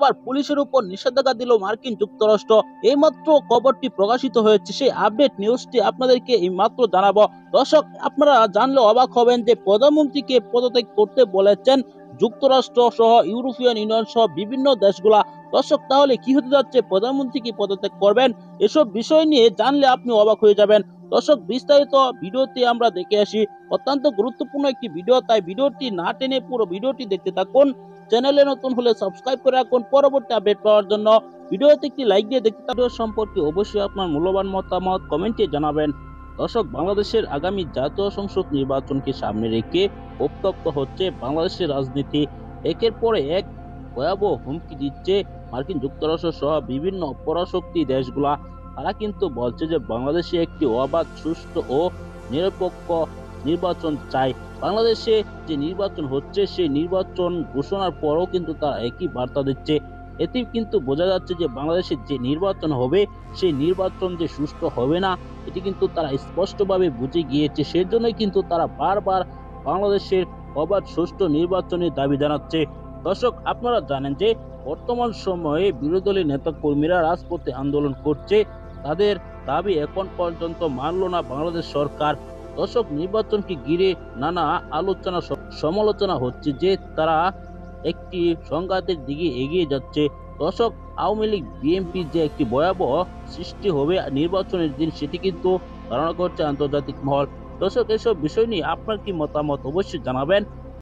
আবার পুলিশের উপর নিষেধাজ্ঞা দিল মার্কিন যুক্তরাষ্ট্র। এইমাত্র খবরটি প্রকাশিত হয়েছে, সেই আপডেট নিউজটি আপনাদেরকে এই মাত্র জানাব। দর্শক, আপনারা জানলে অবাক হবেন যে প্রধানমন্ত্রীকে পদত্যাগ করতে বলেছেন যুক্তরাষ্ট্র সহ ইউরোপিয়ান ইউনিয়ন সহ বিভিন্ন দেশগুলা। দর্শক, তাহলে কি হতে যাচ্ছে? প্রধানমন্ত্রী কি পদত্যাগ করবেন? এসব বিষয় নিয়ে জানলে আপনি অবাক হয়ে যাবেন। দর্শক, বিস্তারিত ভিডিওতে আমরা দেখে আসি। অত্যন্ত গুরুত্বপূর্ণ একটি ভিডিও, তাই ভিডিওটি না টেনে পুরো ভিডিওটি দেখতে থাকুন। চ্যানেলে নতুন হলে সাবস্ক্রাইব করে রাখুন। পরবর্তী আপডেট পাওয়ার জন্য ভিডিওতে একটি লাইক দিয়ে দেখতে ভিডিও সম্পর্কে অবশ্যই আপনার মূল্যবান মতামত কমেন্টে জানাবেন। দর্শক, বাংলাদেশের আগামী জাতীয় সংসদ নির্বাচনকে সামনে রেখে উত্তপ্ত হচ্ছে বাংলাদেশের রাজনীতি। একের পরে এক ভয়াবহ হুমকি দিচ্ছে মার্কিন যুক্তরাষ্ট্র সহ বিভিন্ন পরাশক্তি দেশগুলা। তারা কিন্তু বলছে যে বাংলাদেশে একটি অবাধ, সুষ্ঠু ও নিরপেক্ষ নির্বাচন চাই বাংলাদেশে যে নির্বাচন হচ্ছে, সেই নির্বাচন ঘোষণার পরও কিন্তু তারা একই বার্তা দিচ্ছে। এতে কিন্তু বোঝা যাচ্ছে যে বাংলাদেশের যে নির্বাচন হবে, সেই নির্বাচন যে সুষ্ঠু হবে না, এটি কিন্তু তারা স্পষ্টভাবে বুঝে গিয়েছে। সেজন্যই কিন্তু তারা বারবার বাংলাদেশের অবাধ সুষ্ঠু নির্বাচনের দাবি জানাচ্ছে। দর্শক, আপনারা জানেন যে বর্তমান সময়ে বিরোধী দলের নেতা কর্মীরা রাজপথে আন্দোলন করছে। তাদের দাবি এখন পর্যন্ত মানল না বাংলাদেশ সরকার। দর্শক নির্বাচনকে ঘিরে নানা আলোচনা সমালোচনা হচ্ছে যে তারা একটি সংঘাতের দিকে এগিয়ে যাচ্ছে। দর্শক, আওয়ামী লীগ, বিএনপি যে একটি ভয়াবহ সৃষ্টি হবে নির্বাচনের দিন, সেটি কিন্তু ধারণা করছে আন্তর্জাতিক মহল। দর্শক, এসব বিষয় নিয়ে আপনার কি মতামত? অবশ্যই জানাবেন।